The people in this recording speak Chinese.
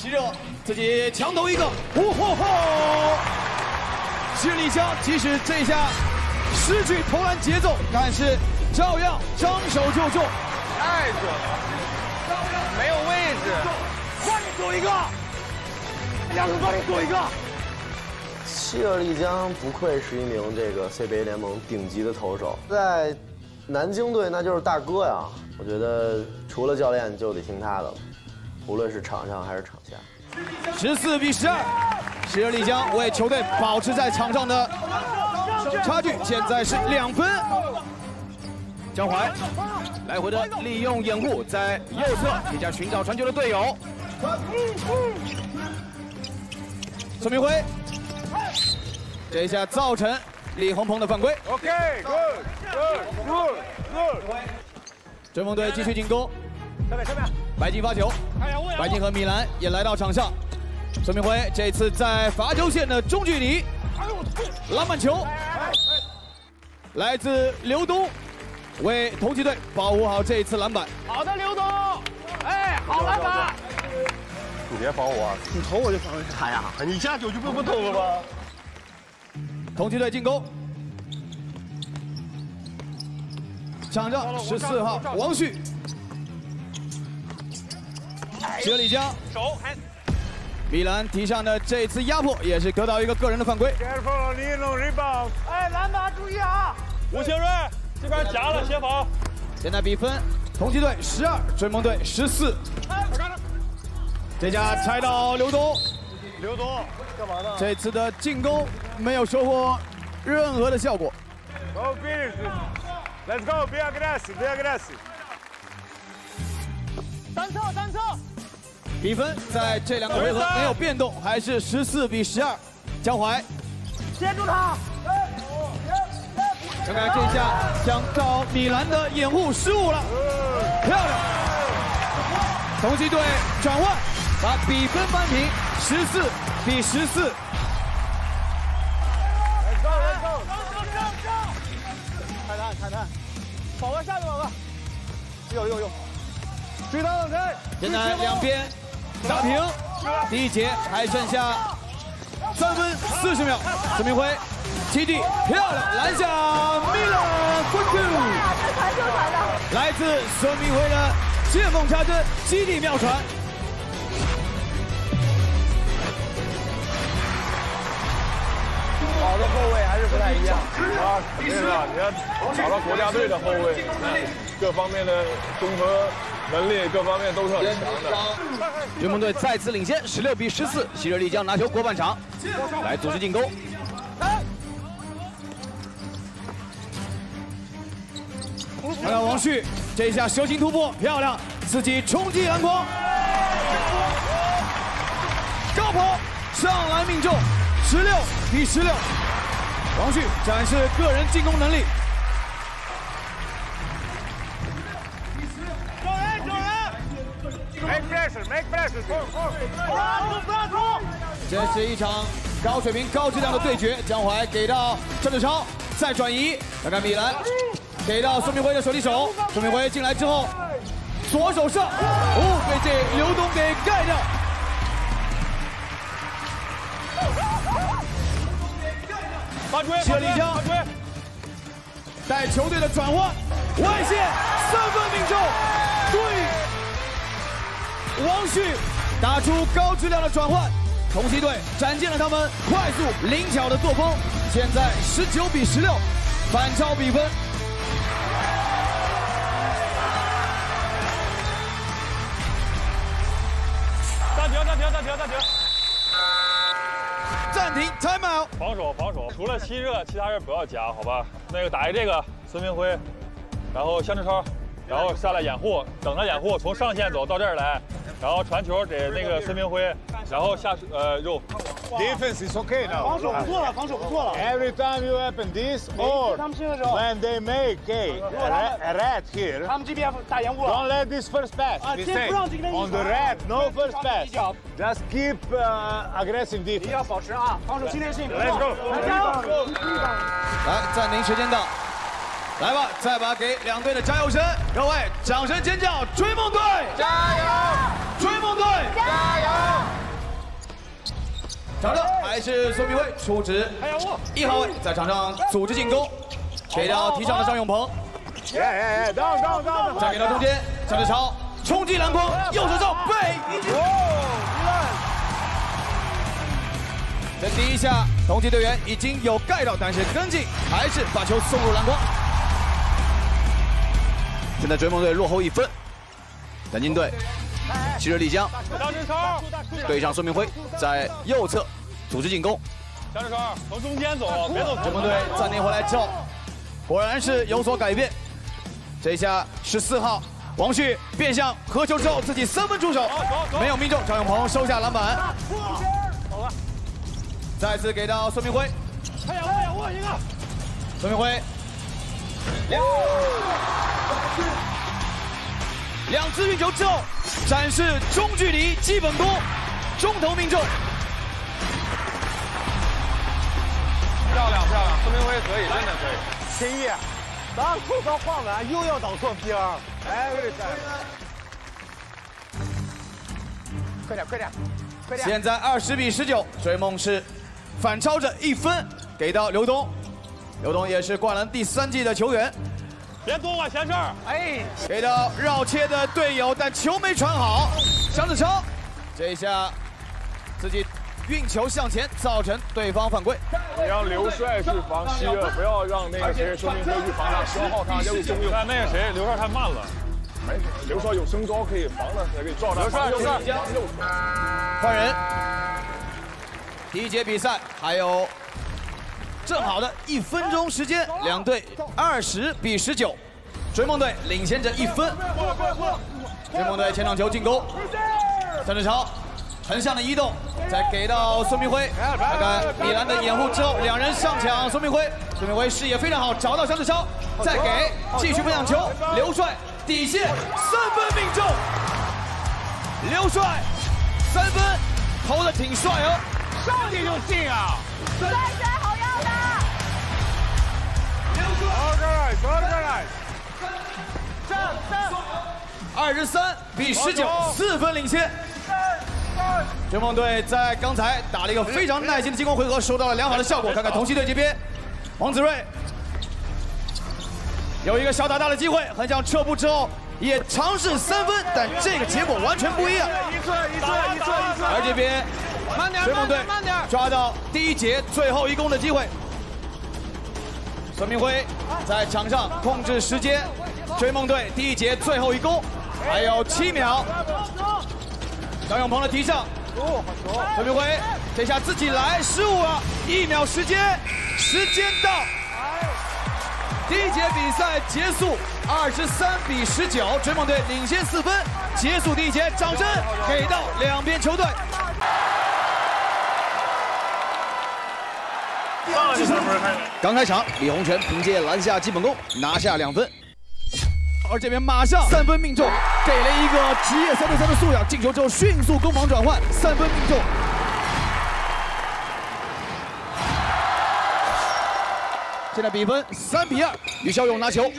齐热自己墙头一个，呼吼吼！西热丽江即使这下失去投篮节奏，但是照样张手就中。太准了，没有位置，快点做一个，两个帮你做一个。西热丽江不愧是一名这个 CBA 联盟顶级的投手，在南京队那就是大哥呀。我觉得除了教练就得听他的了，无论是场上还是场下。十四比十二，西热丽江为球队保持在场上的差距，现在是两分。江淮来回的利用掩护，在右侧也在寻找传球的队友。孙明辉，这一下造成李洪鹏的犯规。OK，good，good，good，good。追梦队继续进攻，上面下面，白金发球，白金和米兰也来到场上。孙明辉这次在罚球线的中距离篮板球，来自刘东，为同济队保护好这一次篮板。好的，刘东，哎，好篮板。你别防我，你投我就防他呀！你下球就不不投了吗？同济队进攻，场上十四号王旭，哲里江，手还米兰提上的这次压迫也是得到一个个人的犯规。careful，你弄 rebound。哎，篮板注意啊！吴兴瑞这边夹了协防。现在比分，同济队十二，追梦队十四。这下拆到刘东，刘东，干嘛呢？这次的进攻没有收获任何的效果。Go finish it. Let's go. Be aggressive. Be aggressive. 比分在这两个回合没有变动，还是十四比十二。江淮，接住他。看看这下想找米兰的掩护失误了，漂亮！同济队转换，把比分扳平，十四比十四。开探开探，跑吧下去跑个。有有有。追他两边打平，第一节还剩下三分四十秒。孙明辉，基地漂亮拦下米勒 good two，这传球传的。来自孙明辉的见缝插针基地妙传。好的后卫还是不太一样啊，肯定的，你要找到国家队的后卫，各方面的综合能力，各方面都是很强的。追梦队再次领先，十六比十四。西热丽江拿球过半场，来组织进攻。看看王旭，这一下蛇形突破漂亮，自己冲击篮筐，高跑上篮命中，十六比十六。王旭展示个人进攻能力。这是一场高水平、高质量的对决。江淮给到郑志超，再转移，看看米兰给到孙明辉的手里手。孙明辉进来之后，左手上，哦，被这刘东给盖掉。发追，谢丽江发追！带球队的转换，外线三分命中，对，王旭打出高质量的转换，同曦队展现了他们快速灵巧的作风。现在十九比十六，反超比分。暂停，暂停，暂停，暂停！暂停，time out。防守，防守，除了吸热，其他人不要夹，好吧？那个打一这个孙明辉，然后向志超，然后下来掩护，等着掩护，从上线走到这儿来，然后传球给那个孙明辉，然后下呃肉。Defense is okay now. 防守不错了，防守不错了。Every time you happen this or，when they make a, rat here, 他们这边打掩护了。don't let this first pass. 啊 be 先 safe. 不让这个 On the red, no first 一 pass. 脚 Just keep uh, aggressive 一定要 defense. 保持啊，防守今天是不错。Let's go 来加油！来，暂停时间到，来吧，再把给两队的加油声，各位掌声尖叫，追梦队！加油！追梦队！加油！场上还是孙明辉出职一号位，在场上组织进攻，给到提上的张永鹏，再给到中间，张志超冲击篮筐，右手照背，这第一下，同级队员已经有盖到，但是跟进还是把球送入篮筐。现在追梦队落后一分，南京队昔日丽江张志超，对上孙明辉，在右侧组织进攻。张志超从中间走，别走追梦队暂停回来之后，果然是有所改变。这一下十四号王旭变向合球之后，自己三分出手，没有命中，张永鹏收下篮板。再次给到孙明辉，太阳太阳我一个，孙明辉，两两次运球之后，展示中距离基本功，中投命中。漂亮漂亮，孙明辉可以，真的可以。秦毅，咱出招换完又要找错边儿，哎，快点快点快点！现在二十比十九，追梦是反超着一分，给到刘东。刘东也是灌篮第三季的球员，别多管闲事儿，哎，给到绕切的队友，但球没传好。张子超，这一下自己运球向前，造成对方犯规。你让刘帅去防希热，不要让那个谁孙明辉去防他，消耗他。但那个谁刘帅太慢了，没事，刘帅有身高可以防的，也可以撞他。刘帅刘帅换人。第一节比赛还有正好的一分钟时间，两队二十比十九，追梦队领先着一分。追梦队前场球进攻，张志超横向的移动，再给到孙明辉，看看米兰的掩护之后，两人上抢孙明辉，孙明辉视野非常好，找到张志超，再给，继续分享球，刘帅底线三分命中，刘帅三分投的挺帅哦。上去就进啊！帅帅！走过来，走过来，站站，二十三比十九，四分领先。追梦队在刚才打了一个非常耐心的进攻回合，收到了良好的效果。看看同曦队这边，王子睿有一个小打大的机会，很想撤步之后也尝试三分，但这个结果完全不一样。一次一次一次一次，而这边慢点追梦队慢点，抓到第一节最后一攻的机会。孙明辉在场上控制时间，追梦队第一节最后一攻还有七秒。张永鹏的提上，孙明辉这下自己来，失误了，一秒时间，时间到。第一节比赛结束，二十三比十九，追梦队领先四分，结束第一节，掌声给到两边球队。刚开场，李洪权凭借篮下基本功拿下两分，而这边马上三分命中，给了一个职业三对三的素养，进球之后迅速攻防转换，三分命中。现在比分三比二，于小勇拿球。